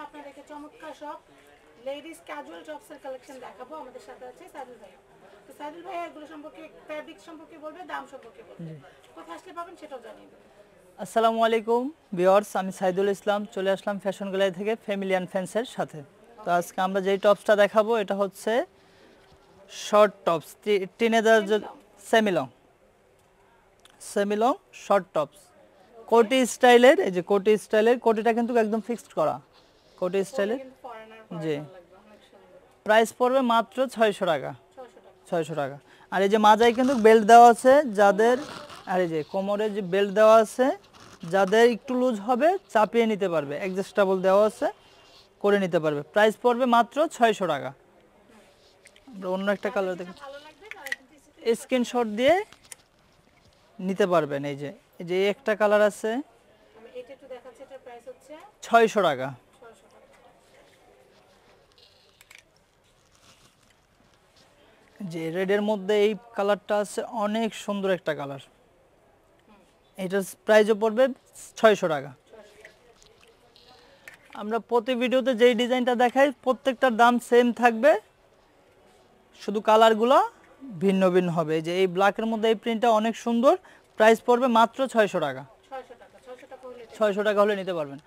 ঝটকা সব ladies casual টপসের collection দেখাবো আমাদের সাথে আছে সাদুল ভাই। তো সাদুল ভাই এগুলো সম্পর্কে ফ্যাব্রিক সম্পর্কে বলবে দাম সম্পর্কে বলবে। কোথায় আসলে পাবেন সেটাও জানিয়ে আসসালামু আলাইকুম ভিওর্স আমি সাইদুল ইসলাম চলে আসলাম ফ্যাশন গ্যালারি থেকে ফ্যামিলিয়ান ফ্যান্সের সাথে। তো আজকে আমরা যেই টপসটা দেখাবো এটা হচ্ছে short tops teenager semi long semi long short tops কোটি স্টাইলের এই যে কোটি স্টাইলের কোটিটা কিন্তু একদম ফিক্সড করা। কোটি স্টাইলের জি। প্রাইস পড়বে মাত্র ছয়শো টাকা। ছয়শো টাকা। আর এই যে মাজায় কিন্তু বেল্ট দেওয়া আছে যাদের আর এই যে কোমরে যে বেল্ট দেওয়া আছে যাদের একটু লুজ হবে চাপিয়ে নিতে পারবে। অ্যাডজাস্টেবল দেওয়া আছে করে নিতে পারবে। প্রাইস পড়বে মাত্র ছয়শো টাকা। আমরা অন্য একটা কালার দেখি। ভালো লাগবে তারা কিন্তু স্ক্রিন- স্ক্রিনশট দিয়ে নিতে পারবেন। এই যে এই যে একটা কালার আছে। ছয়শো টাকা। যে রেডের মধ্যে এই কালারটা আছে অনেক সুন্দর একটা কালার এটার প্রাইসও পড়বে ছয়শো টাকা। আমরা প্রতি ভিডিওতে যেই ডিজাইনটা দেখাই প্রত্যেকটার দাম সেম থাকবে। শুধু কালারগুলো ভিন্ন ভিন্ন হবে। যে এই ব্ল্যাকের মধ্যে এই প্রিন্টটা অনেক সুন্দর। প্রাইস পড়বে মাত্র ছয়শো টাকা। ছয়শো টাকা হলে নিতে পারবেন।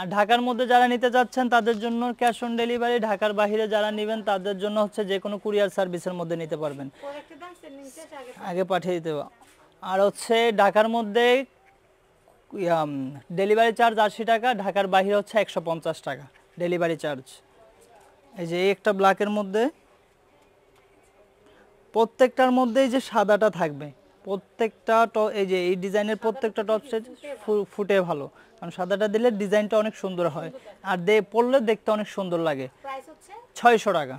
আর ঢাকার মধ্যে যারা নিতে চাচ্ছেন তাদের জন্য ক্যাশ অন ডেলিভারি, ঢাকার বাইরে যারা নেবেন তাদের জন্য হচ্ছে যে কোনো কুরিয়ার সার্ভিসের মধ্যে নিতে পারবেন। আগে পাঠিয়ে দিতে আর হচ্ছে ঢাকার মধ্যে ডেলিভারি চার্জ আশি টাকা, ঢাকার বাইরে হচ্ছে একশো পঞ্চাশ টাকা ডেলিভারি চার্জ। এই যে একটা ব্ল্যাকের মধ্যে, প্রত্যেকটার মধ্যেই যে সাদাটা থাকবে। প্রত্যেকটা এই যে এই ডিজাইনের প্রত্যেকটা টপ সেট ফুটে ভালো। কারণ সাদাটা দিলে ডিজাইনটা অনেক সুন্দর হয়। আর দে পরলে দেখতে অনেক সুন্দর লাগে। প্রাইস হচ্ছে? ছয়শো টাকা।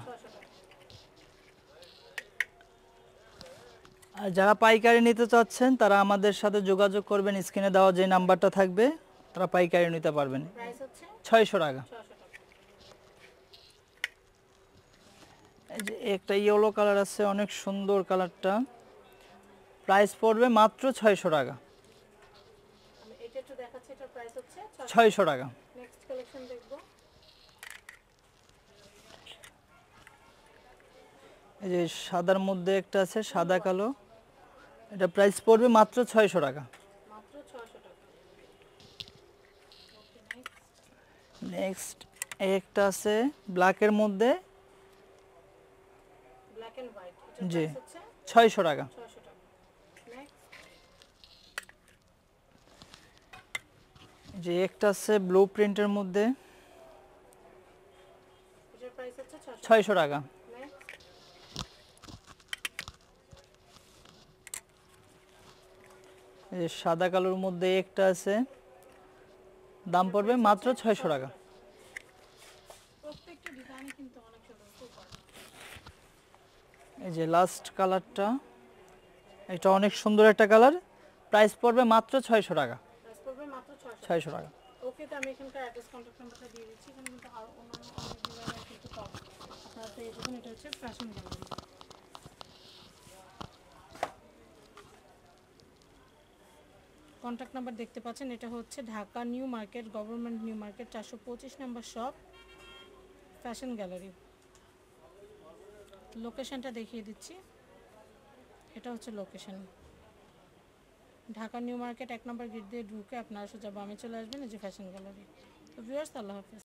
আর যারা পাইকারি নিতে চাচ্ছেন তারা আমাদের সাথে যোগাযোগ করবেন। স্ক্রিনে দেওয়া যে নাম্বারটা থাকবে তারা পাইকারি নিতে পারবেন। ছয়শো টাকা। টাকা। এই যে একটা ইয়েলো কালার আছে অনেক সুন্দর কালারটা প্রাইস পড়বে মাত্র ছয়শো টাকা। ছয়শো। টাকা। এই যে সাদার মধ্যে একটা আছে সাদা কালো। এটা প্রাইস পড়বে মাত্র ছয়শো টাকা। নেক্সট একটা আছে ব্ল্যাকের মধ্যে। জি। ছয়শো টাকা ছশো টাকা নেক্সট যে একটা আছে ব্লু প্রিন্টের মধ্যে। ছয়শো টাকা। এই সাদা কালোর মধ্যে একটা আছে। দাম পড়বে মাত্র ছয়শো টাকা। এই যে লাস্ট কালারটা এটা অনেক সুন্দর একটা কালার প্রাইস পড়বে মাত্র ছয়শো টাকা প্রাইস পড়বে মাত্র ছশো ছয়শো টাকা। তো আমি এখানকার দিয়ে দিচ্ছি। গ্যালারি কন্ট্যাক্ট নাম্বার দেখতে পাচ্ছেন, এটা হচ্ছে Dhaka new market, government new market, চারশো পঁচিশ নাম্বার শপ ফ্যাশন গ্যালারি লোকেশনটা দেখিয়ে দিচ্ছি। এটা হচ্ছে লোকেশন ঢাকা নিউ মার্কেট এক নম্বর গেট দিয়ে ঢুকে আপনারা সোজা বামে চলে আসবেন এই যে ফ্যাশন গ্যালারি তো ভিউয়ার্স আল্লাহ হাফেজ।